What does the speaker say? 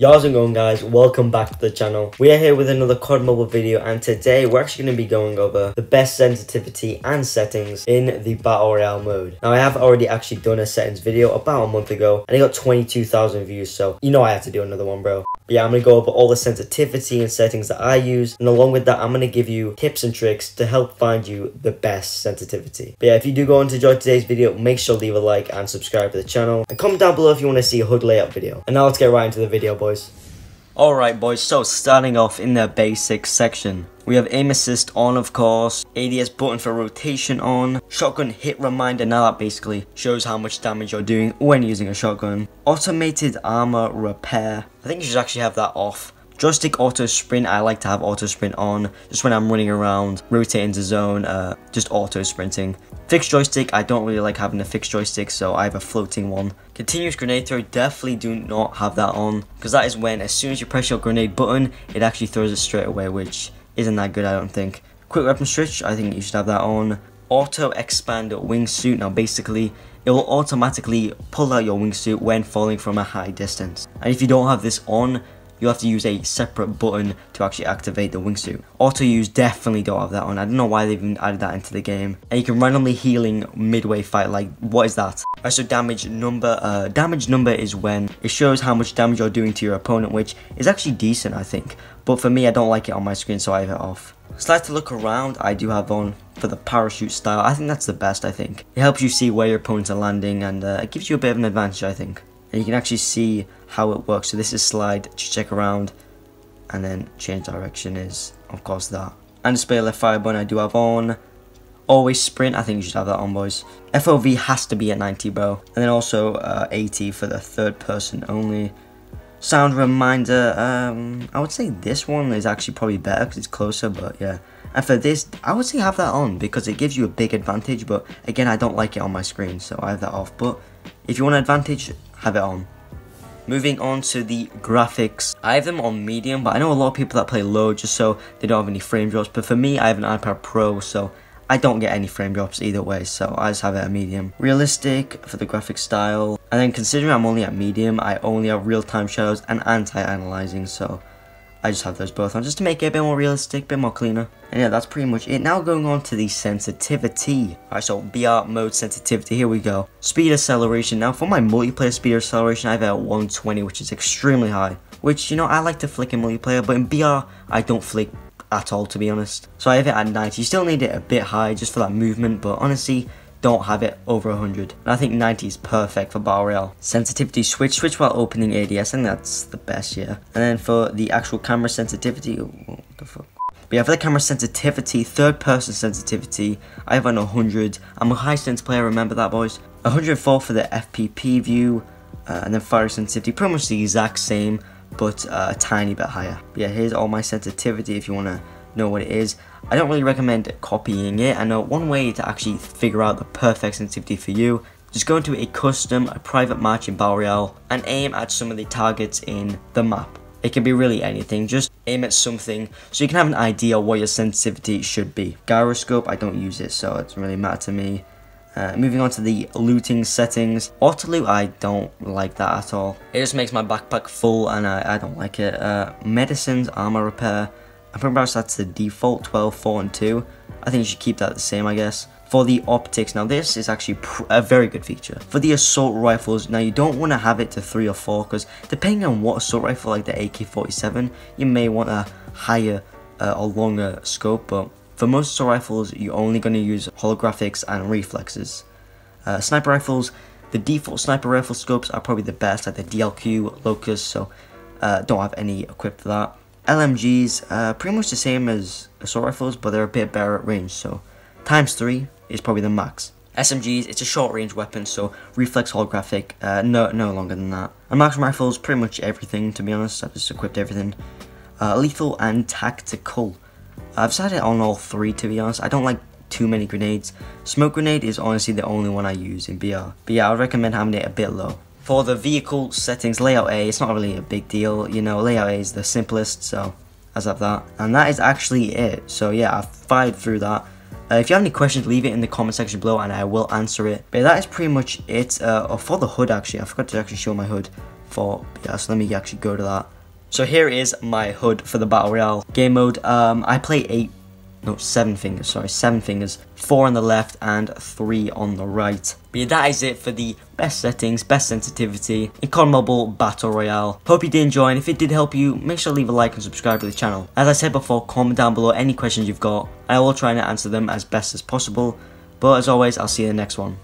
How's it going guys? Welcome back to the channel. We are here with another COD Mobile video and today we're actually going to be going over the best sensitivity and settings in the Battle Royale mode. Now I have already actually done a settings video about a month ago and it got 22,000 views so you know I have to do another one bro. But yeah, I'm going to go over all the sensitivity and settings that I use and along with that I'm going to give you tips and tricks to help find you the best sensitivity. But yeah, if you do go on to enjoy today's video, make sure to leave a like and subscribe to the channel and comment down below if you want to see a HUD layout video. And now let's get right into the video boys. Alright boys, so starting off in the basic section. We have aim assist on of course, ADS button for rotation on, shotgun hit reminder, now that basically shows how much damage you're doing when using a shotgun. Automated armor repair, I think you should actually have that off. Joystick auto sprint, I like to have auto sprint on, just when I'm running around, rotating the zone, uh, just auto sprinting. Fixed joystick, I don't really like having a fixed joystick, so I have a floating one. Continuous grenade throw, definitely do not have that on, because that is when, as soon as you press your grenade button, it actually throws it straight away, which isn't that good, I don't think. Quick weapon switch, I think you should have that on. Auto expand wingsuit, now basically, it will automatically pull out your wingsuit when falling from a high distance. And if you don't have this on, you'll have to use a separate button to actually activate the wingsuit. Auto use definitely don't have that on. I don't know why they've even added that into the game. And you can randomly healing midway fight. Like, what is that? Right, so damage number. Uh, damage number is when it shows how much damage you're doing to your opponent, which is actually decent, I think. But for me, I don't like it on my screen, so I have it off. Slide to look around, I do have on for the parachute style. I think that's the best, I think. It helps you see where your opponents are landing, and uh, it gives you a bit of an advantage, I think and you can actually see how it works. So this is slide to check around and then change direction is of course that. And display left fire button I do have on. Always sprint, I think you should have that on boys. FOV has to be at 90 bro. And then also uh, 80 for the third person only. Sound reminder, um, I would say this one is actually probably better because it's closer, but yeah. And for this, I would say have that on because it gives you a big advantage, but again, I don't like it on my screen, so I have that off. But if you want an advantage, have it on. Moving on to the graphics, I have them on medium, but I know a lot of people that play low just so they don't have any frame drops, but for me, I have an iPad Pro, so I don't get any frame drops either way, so I just have it at medium. Realistic for the graphic style, and then considering I'm only at medium, I only have real-time shadows and anti-aliasing, so I just have those both on just to make it a bit more realistic, a bit more cleaner. And yeah, that's pretty much it. Now going on to the sensitivity. Alright, so BR mode sensitivity, here we go. Speed acceleration. Now for my multiplayer speed acceleration, I have at 120, which is extremely high. Which, you know, I like to flick in multiplayer, but in BR, I don't flick at all, to be honest. So I have it at 90. You still need it a bit high just for that movement, but honestly, don't have it over 100. And I think 90 is perfect for Royale. Sensitivity switch, switch while opening ADS, think that's the best, yeah. And then for the actual camera sensitivity, what the fuck? But yeah, for the camera sensitivity, third person sensitivity, I have on 100. I'm a high sense player, remember that boys? 104 for the FPP view, uh, and then fire sensitivity, pretty much the exact same, but uh, a tiny bit higher. But yeah, here's all my sensitivity if you want to know what it is. I don't really recommend copying it. I know one way to actually figure out the perfect sensitivity for you just go into a custom, a private match in Battle Royale and aim at some of the targets in the map. It can be really anything, just aim at something so you can have an idea what your sensitivity should be. Gyroscope, I don't use it so it doesn't really matter to me. Uh, moving on to the looting settings. Auto loot, I don't like that at all. It just makes my backpack full and I, I don't like it. Uh, medicines, armor repair, Pretty much that's the default 12, 4 and 2. I think you should keep that the same I guess. For the optics, now this is actually a very good feature. For the assault rifles, now you don't want to have it to 3 or 4 because depending on what assault rifle like the AK-47, you may want a higher uh, or longer scope but for most assault rifles you're only going to use holographics and reflexes. Uh, sniper rifles, the default sniper rifle scopes are probably the best like the DLQ, Locus, so uh, don't have any equipped for that. LMGs, uh, pretty much the same as assault rifles, but they're a bit better at range, so times 3 is probably the max. SMGs, it's a short range weapon, so reflex holographic, uh, no, no longer than that. And max rifles, pretty much everything, to be honest, I've just equipped everything. Uh, lethal and tactical. I've decided on all three, to be honest. I don't like too many grenades. Smoke grenade is honestly the only one I use in BR. But yeah, I would recommend having it a bit low. For the vehicle settings, layout A, it's not really a big deal, you know, layout A is the simplest, so as of that. And that is actually it, so yeah, I've fired through that. Uh, if you have any questions, leave it in the comment section below and I will answer it. But that is pretty much it uh, for the HUD, actually, I forgot to actually show my HUD for. Yeah, so let me actually go to that. So here is my HUD for the Battle Royale game mode. Um, I play 8 no, seven fingers, sorry, seven fingers, four on the left and three on the right. But yeah, that is it for the best settings, best sensitivity in COD Mobile Battle Royale. Hope you did enjoy, and if it did help you, make sure to leave a like and subscribe to the channel. As I said before, comment down below any questions you've got. I will try and answer them as best as possible. But as always, I'll see you in the next one.